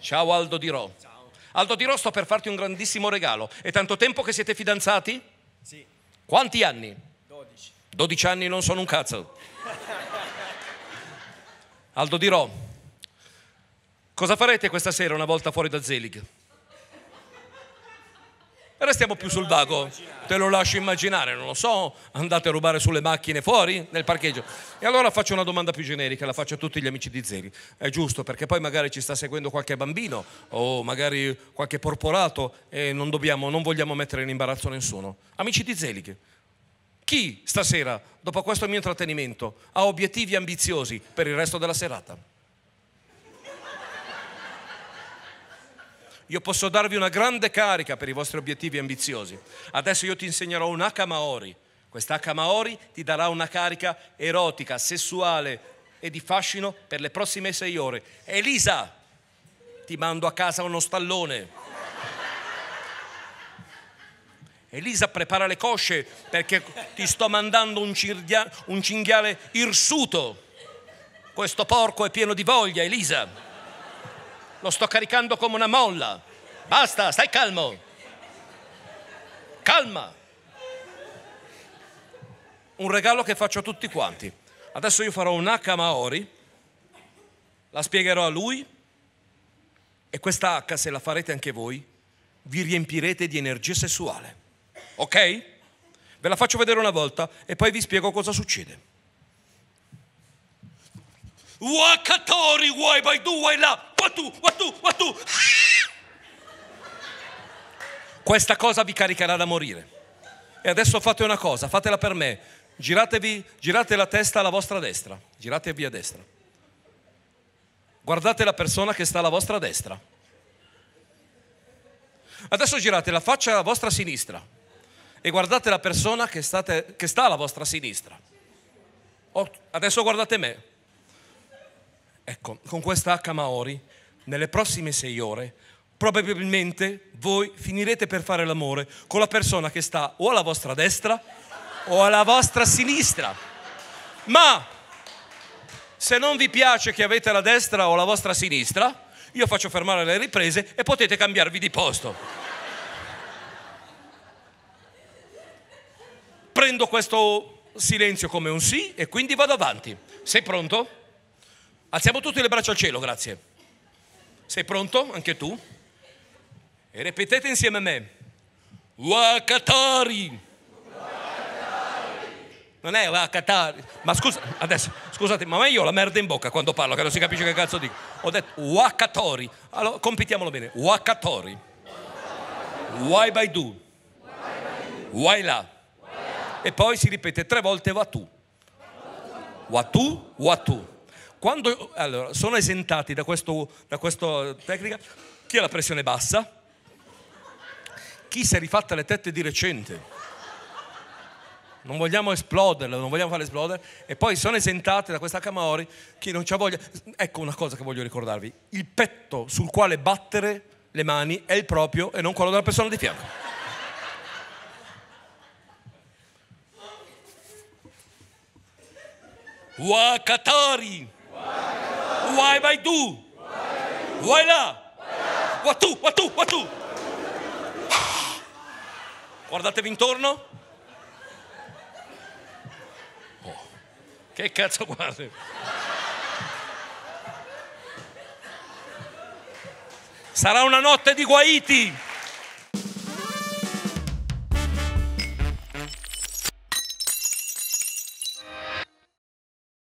Ciao Aldo Dirò. Aldo Dirò, sto per farti un grandissimo regalo. È tanto tempo che siete fidanzati? Sì, Quanti anni? 12. 12 anni non sono un cazzo. Aldo Dirò, cosa farete questa sera una volta fuori da Zelig? Restiamo più sul vago, te lo lascio immaginare, non lo so, andate a rubare sulle macchine fuori nel parcheggio. E allora faccio una domanda più generica, la faccio a tutti gli amici di Zelig. È giusto, perché poi magari ci sta seguendo qualche bambino o magari qualche porporato e non dobbiamo, non vogliamo mettere in imbarazzo nessuno. Amici di Zelig, chi stasera, dopo questo mio intrattenimento, ha obiettivi ambiziosi per il resto della serata? Io posso darvi una grande carica per i vostri obiettivi ambiziosi. Adesso io ti insegnerò un Hakamaori. Questa Hakamaori ti darà una carica erotica, sessuale e di fascino per le prossime sei ore. Elisa, ti mando a casa uno stallone. Elisa prepara le cosce perché ti sto mandando un, un cinghiale irsuto. Questo porco è pieno di voglia, Elisa. Lo sto caricando come una molla. Basta, stai calmo. Calma. Un regalo che faccio a tutti quanti. Adesso io farò un H Maori, la spiegherò a lui e questa H, se la farete anche voi, vi riempirete di energia sessuale. Ok? Ve la faccio vedere una volta e poi vi spiego cosa succede. Wakatori, wai bai du, wai la, watu, watu, watu. Questa cosa vi caricherà da morire. E adesso fate una cosa, fatela per me. Giratevi, girate la testa alla vostra destra, giratevi a destra. Guardate la persona che sta alla vostra destra. Adesso girate la faccia alla vostra sinistra e guardate la persona che, state, che sta alla vostra sinistra. Oh, adesso guardate me. Ecco, con questa H Maori, nelle prossime sei ore, probabilmente voi finirete per fare l'amore con la persona che sta o alla vostra destra o alla vostra sinistra. Ma se non vi piace che avete la destra o la vostra sinistra, io faccio fermare le riprese e potete cambiarvi di posto. Prendo questo silenzio come un sì e quindi vado avanti. Sei pronto? Alziamo tutte le braccia al cielo, grazie. Sei pronto? Anche tu? E ripetete insieme a me. Wakatari. Non è Wakatari. Ma scusa, adesso, scusate, ma io ho la merda in bocca quando parlo, che non si capisce che cazzo dico. Ho detto Wakatori. Allora, compitiamolo bene. Wakatori. Why by do. Why là. E poi si ripete tre volte Watu. Watu, Watu. Quando allora, sono esentati da, questo, da questa tecnica, chi ha la pressione bassa? Chi si è rifatta le tette di recente? Non vogliamo esploderle, non vogliamo farle esplodere. E poi sono esentate da questa Camori chi non c'ha voglia. Ecco una cosa che voglio ricordarvi: il petto sul quale battere le mani è il proprio e non quello della persona di fianco. Wakatari. Why by do? Why là? Watu, watu, watu. Guardatevi intorno. Oh, che cazzo guardi? Sarà una notte di guaiti.